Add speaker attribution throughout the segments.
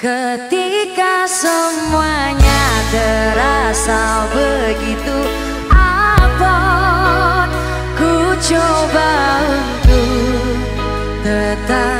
Speaker 1: Ketika semuanya terasa begitu abot Ku coba untuk tetap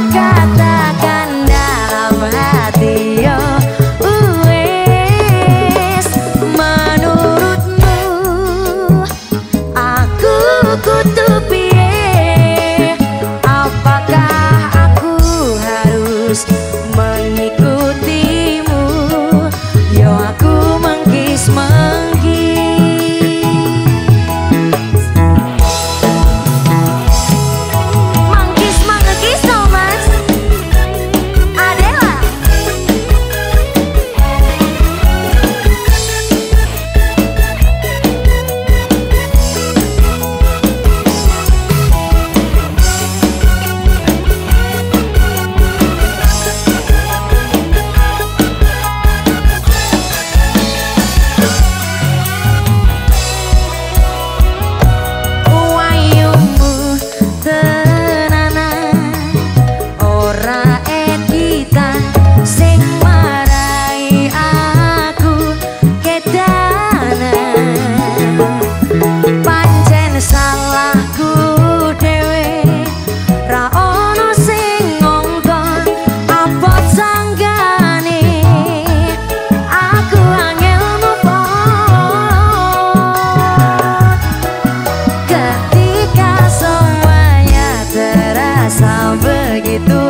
Speaker 1: 누가. begitu.